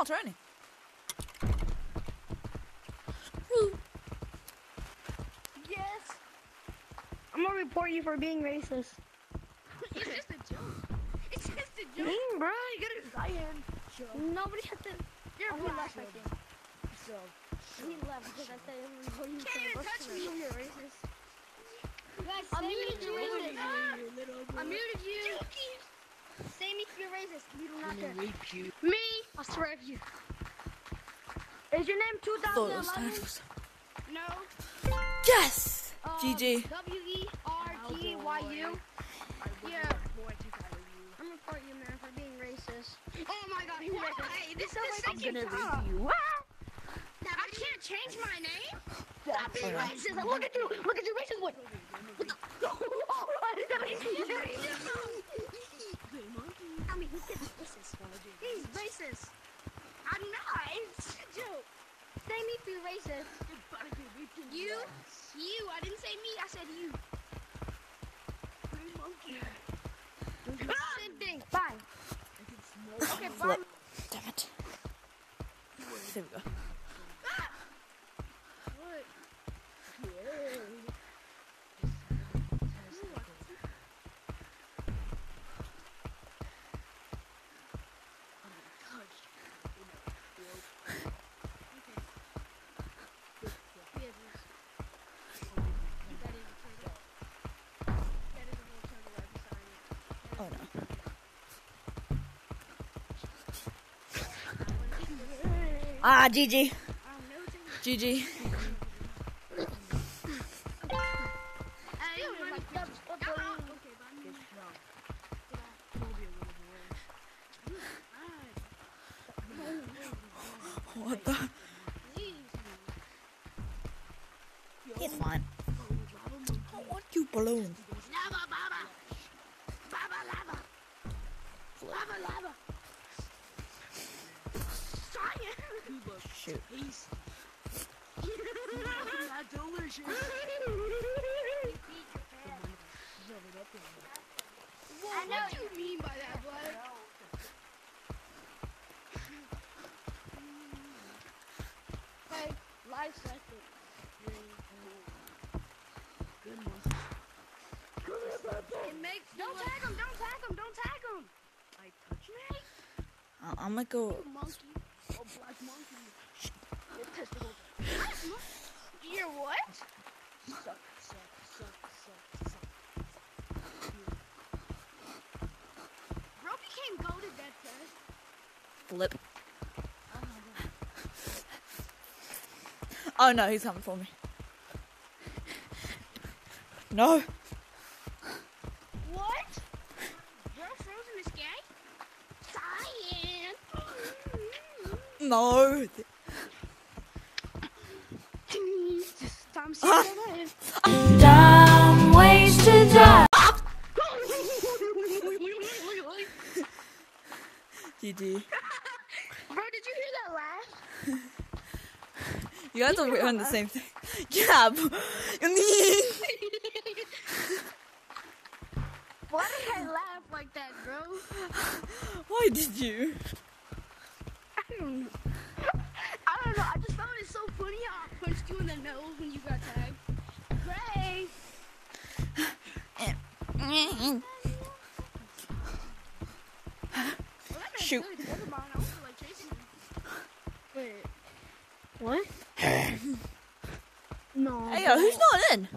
Oh, it's raining. Yes. I'm gonna report you for being racist. It's just a joke. It's just a joke. Dang, bro, you gotta. I am. Nobody had to. You're Oh, he black. left, I think. So. He left because I said it was going to Can't even touch me. You're racist. Guys, I ah! muted you. I muted you. Say me if you're racist. We do not care. rape you. Me? I swear if you. Is your name Thought it was 2011? titles. No. Yes! Um, GG. W E R T Y U. Yeah. I'm gonna report you, man, for being racist. Oh my god, he's racist. Hey, this is So the I'm gonna time. you. I can't change my name. Stop being Oh, racist. Look at you. Look at your racist one. What the? That makes me serious. I mean, he's racist. He's racist. I'm not. It's a joke. Say me if you're racist. You, you. I didn't say me. I said you. Same ah! thing. Bye. Okay, bye. Damn it. There we go. Ah! What? Oh Ah, GG. GG. What the-? He's fine. I want you. Shoot. delicious. I know what do you mean by that, bud? Hey, life second. It makes don't tag him, don't tag him, don't tag him. I touch me. I'm gonna go. Monkey. Oh, black monkey. Your testicles. You're what? Suck, suck, suck, suck, suck. Bro became goaded that fast. Flip. Oh no, he's coming for me. No. What? Bro frozen is gay? Cyan. No. To die. GG. Bro, did you hear that laugh? You guys are on the same thing. Yeah. but- Why did I laugh like that, bro? Why did you? I don't know. I don't know. I just found it so funny how I punched you in the nose when you got tagged. Gray. Well, that man's Shoot. good. Never mind. I don't feel like chasing him. Wait. What? no. Hey, yo, who's not in?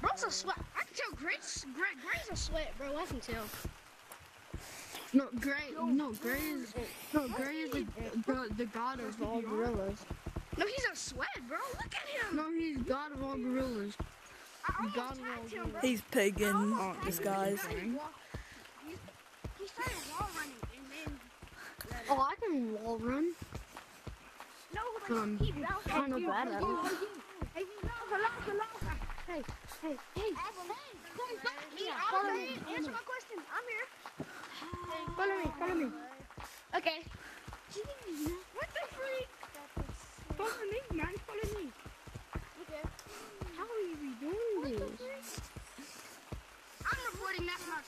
Bro's a sweat. I can tell Gray's, Gray, Gray's a sweat, bro. I can tell. No, Gray. No, Gray is. No, Gray is the, the, the god of all gorillas. No, he's a sweat, bro. Look at him. No, he's god of all gorillas. I almost God tagged will him, bro. He's pig I in almost tagged disguise. He started wall- he- He started wall running, and then Oh, I can wall run. no, like Um, he bounced. kinda bad at it. Hey. Hey, hey, hey. Me, Follow I'm me, here. follow Answer me. my question. I'm here. Follow me, follow me. Okay. What the freak? Follow me, man, follow me. Okay. How are we doing this? I'm reporting that much.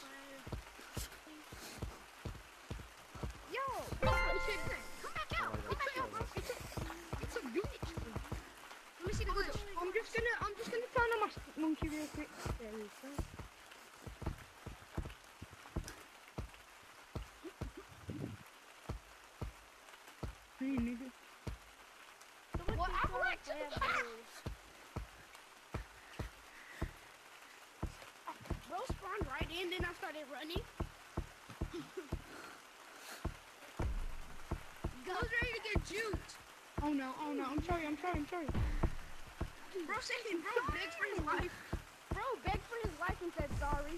Bro spawned right in, then I started running. Goes ready to get juked. Oh no, oh no, I'm sorry, I'm sorry, I'm sorry. Bro saying, bro begged for his life. Bro begged for his life and said sorry.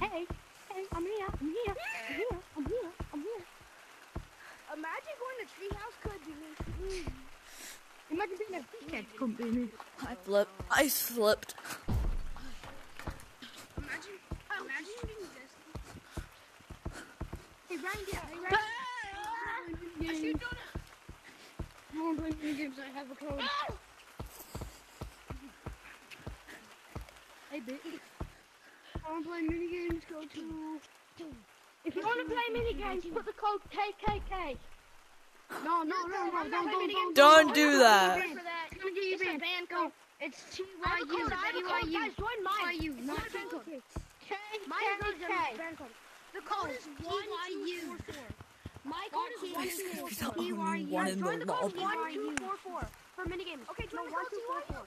Hey, hey, I'm here, I'm here, I'm here, I'm here, I'm here. Imagine going to treehouse could do this. Imagine being a dickhead, couldn't be me. I flipped. I slipped. Imagine, imagine being. Hey, Ryan, yeah, hey, Ryan. I Games. shoot on it. I want to play mini games, I have a code. Hey, bitch. I want to play mini games, go to... If you want to play mini games, put the code KKK. No, no, no, no, don't, don't, don't. Don't do that. For that. It's gonna get you It's banned. ban code. it's I have a T-Y-U, code, I have a code. T-Y-U. Guys, join mine. T-Y-U, not Join mine. T-code. Is a ban code. The code is one two four four. My code is one two four He's the four. only one in Join the the code one two four four for minigames. Okay, join the code two four four.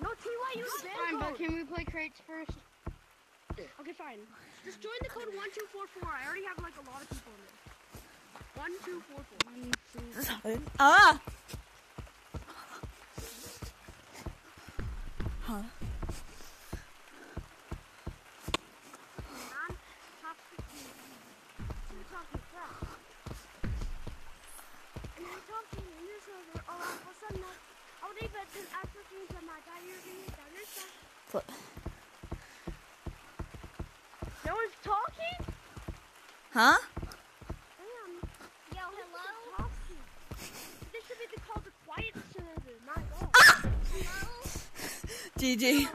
No TYU Fine, but can we play crates first? Okay, fine. Just join the code one two four four. I already have like a lot of people in there. One two four four. One, two, Ah! Huh? Man, top fifteen. Two talking crap. And we're talking in this server. All of a sudden, I would even just after things that my dad used me. That is Flip. No one's talking? Huh? You.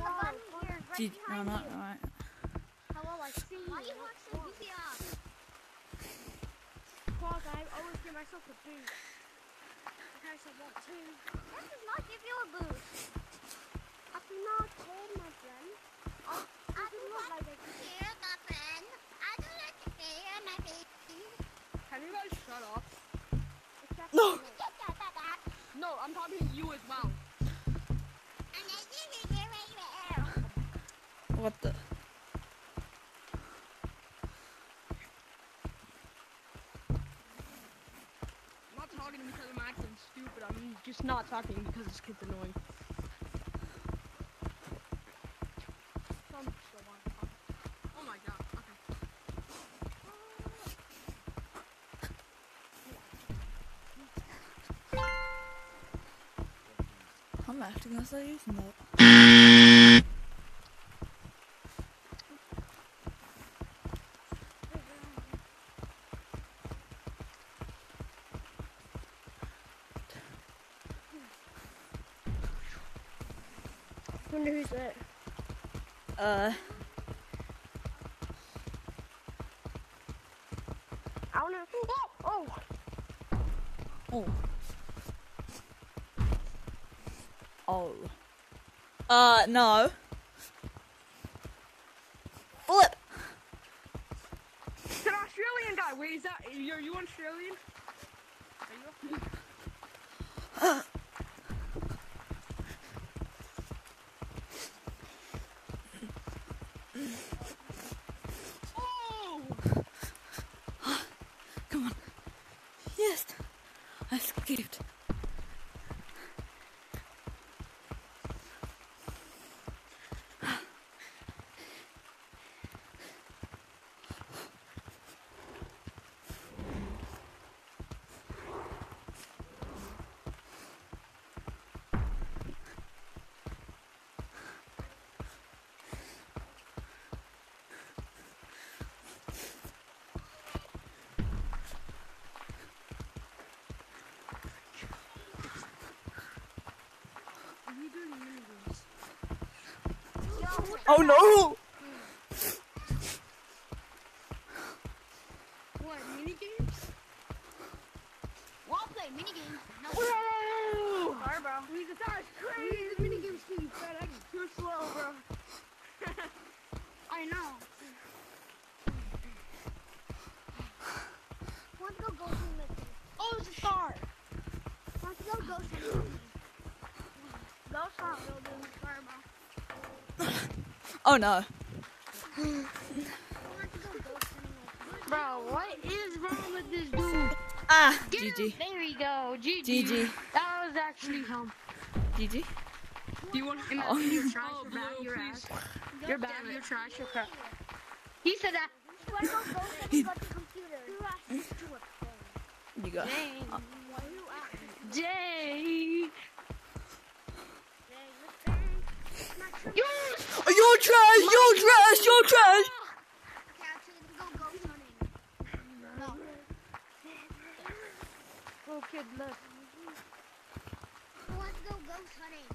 guys shut up? Except No. No, I'm talking to you as well. What the? I'm not talking because I'm acting stupid. I'm just not talking because this kid's annoying. Some still want to talk. Oh my god. I'm actually gonna start using that. Wonder who's that. Uh, I wanna. Oh! Oh! oh. Oh. Uh, no. Flip! It's an Australian guy. Wait, is that are you Australian? Are you? Oh! Yes! I escaped. Oh no! What mini games? We'll play minigames. No, Whoa! Sorry, bro. Please, it's not crazy. The mini games too fat. Too slow, bro. I know. Want to go go to the Oh, it's a star. Want to go go to Fireball, dude. Fireball. Oh no. You want to go ghost hunting? Bro, what is wrong with this dude? Ah, Get him. There we go. GG. GG. That was actually him. GG. Do you want to Oh. you're trash, Oh, bad, Blue, you're please. ass. You're bad, you're trash, you're crap. He said that. You go ghost? Got the computer. You to do it? You go. Dang. Why you asked? Dang. Dang, You Oh, you're trash. You're trash. You're trash. Okay, I'll tell you to go ghost hunting. No. Oh, kid, look. Who wants to go ghost hunting?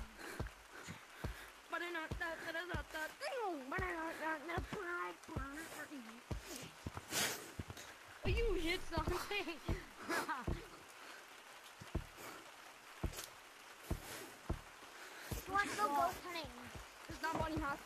You hit something. Who wants to go ghost hunting? Not money, huh?